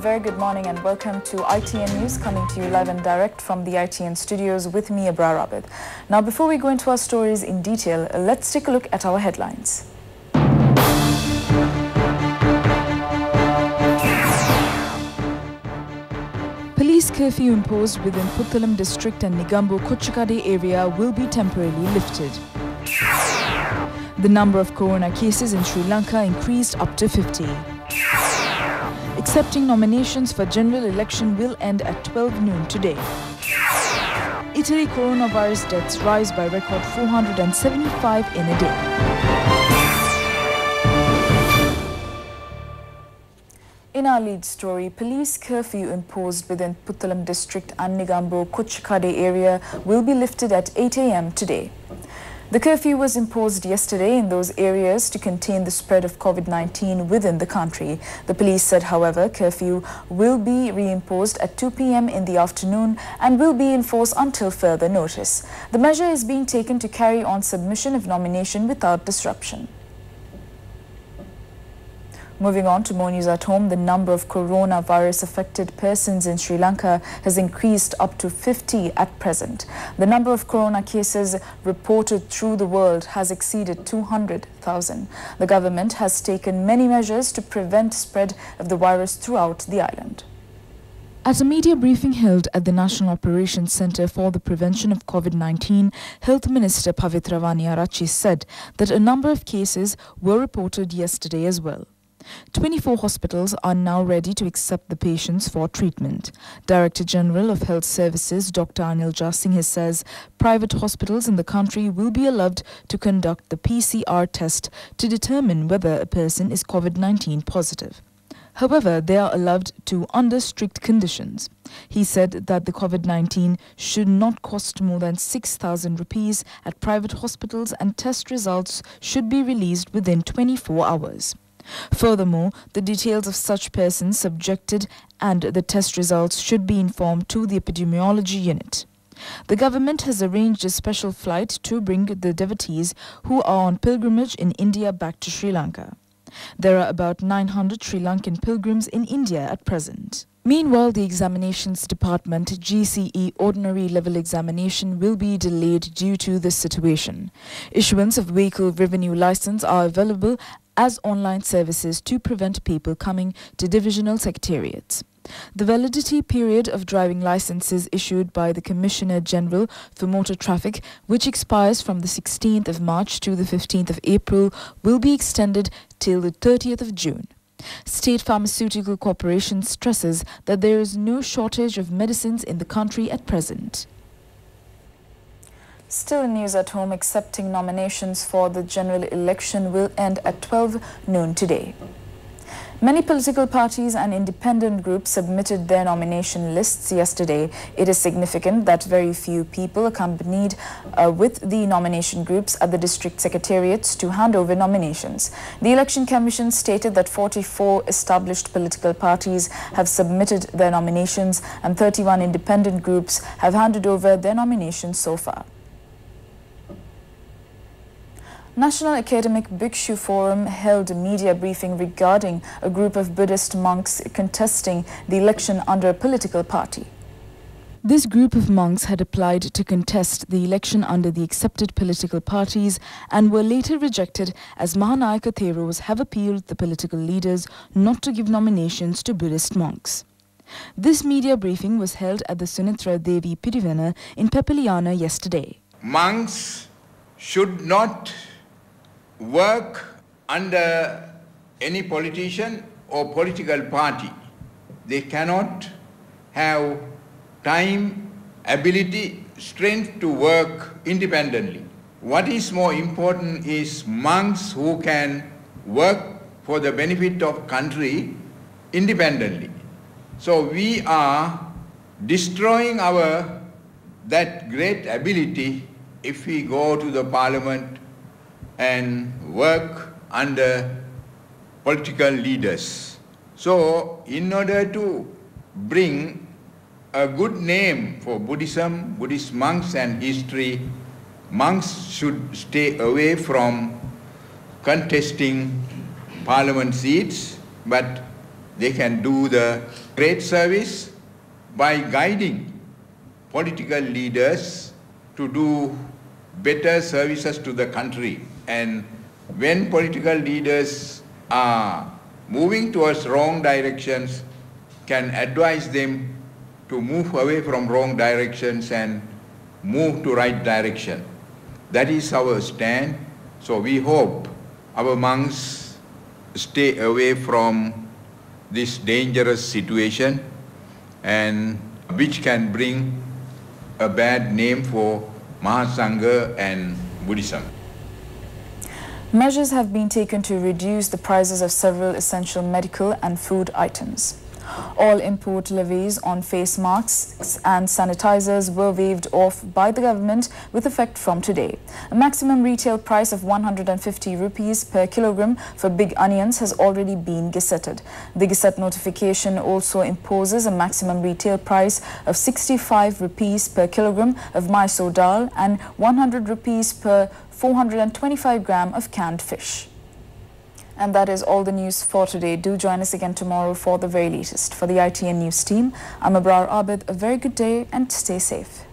very good morning and welcome to ITN News coming to you live and direct from the ITN studios with me, Abrar Abid. Now, before we go into our stories in detail, let's take a look at our headlines. Police curfew imposed within Puttalam district and Negombo Kochikade area will be temporarily lifted. The number of corona cases in Sri Lanka increased up to 50. Accepting nominations for general election will end at 12 noon today. Italy coronavirus deaths rise by record 475 in a day. In our lead story, police curfew imposed within Puttalam district and Negombo Kochikade area will be lifted at 8 a.m. today. The curfew was imposed yesterday in those areas to contain the spread of COVID-19 within the country. The police said, however, curfew will be reimposed at 2 p.m. in the afternoon and will be in force until further notice. The measure is being taken to carry on submission of nomination without disruption. Moving on to more news at home, the number of coronavirus affected persons in Sri Lanka has increased up to 50 at present. The number of corona cases reported through the world has exceeded 200,000. The government has taken many measures to prevent spread of the virus throughout the island. At a media briefing held at the National Operations Centre for the Prevention of COVID-19, Health Minister Pavithra Wanniarachchi said that a number of cases were reported yesterday as well. 24 hospitals are now ready to accept the patients for treatment. Director General of Health Services Dr. Anil Jasinghe says private hospitals in the country will be allowed to conduct the PCR test to determine whether a person is COVID-19 positive. However, they are allowed to under strict conditions. He said that the COVID-19 should not cost more than 6,000 rupees at private hospitals and test results should be released within 24 hours. Furthermore, the details of such persons subjected and the test results should be informed to the epidemiology unit. The government has arranged a special flight to bring the devotees who are on pilgrimage in India back to Sri Lanka. There are about 900 Sri Lankan pilgrims in India at present. Meanwhile, the Examinations Department GCE Ordinary Level Examination will be delayed due to this situation. Issuance of vehicle revenue license are available as online services to prevent people coming to divisional secretariats. The validity period of driving licenses issued by the Commissioner General for Motor Traffic, which expires from the 16th of March to the 15th of April, will be extended till the 30th of June. State Pharmaceutical Corporation stresses that there is no shortage of medicines in the country at present. Still news at home, accepting nominations for the general election will end at 12 noon today. Many political parties and independent groups submitted their nomination lists yesterday. It is significant that very few people accompanied uh, with the nomination groups at the district secretariats to hand over nominations. The Election Commission stated that 44 established political parties have submitted their nominations and 31 independent groups have handed over their nominations so far. National Academic Bhikshu Forum held a media briefing regarding a group of Buddhist monks contesting the election under a political party. This group of monks had applied to contest the election under the accepted political parties and were later rejected as Mahanayaka Theros have appealed the political leaders not to give nominations to Buddhist monks. This media briefing was held at the Sunethra Devi Pirivena in Pepiliyana yesterday. Monks should not work under any politician or political party. They cannot have time, ability, strength to work independently. What is more important is monks who can work for the benefit of country independently. So we are destroying our that great ability if we go to the parliament and work under political leaders. So in order to bring a good name for Buddhism, Buddhist monks and history, monks should stay away from contesting parliament seats, but they can do the great service by guiding political leaders to do better services to the country. And when political leaders are moving towards wrong directions, can advise them to move away from wrong directions and move to right direction. That is our stand. So we hope our monks stay away from this dangerous situation and which can bring a bad name for Mahasangha and Buddhism. Measures have been taken to reduce the prices of several essential medical and food items. All import levies on face masks and sanitizers were waived off by the government with effect from today. A maximum retail price of 150 rupees per kilogram for big onions has already been gazetted. The gazette notification also imposes a maximum retail price of 65 rupees per kilogram of Mysore dal and 100 rupees per 425 gram of canned fish. And that is all the news for today. Do join us again tomorrow for the very latest. For the ITN News team, I'm Abrar Abid. A very good day and stay safe.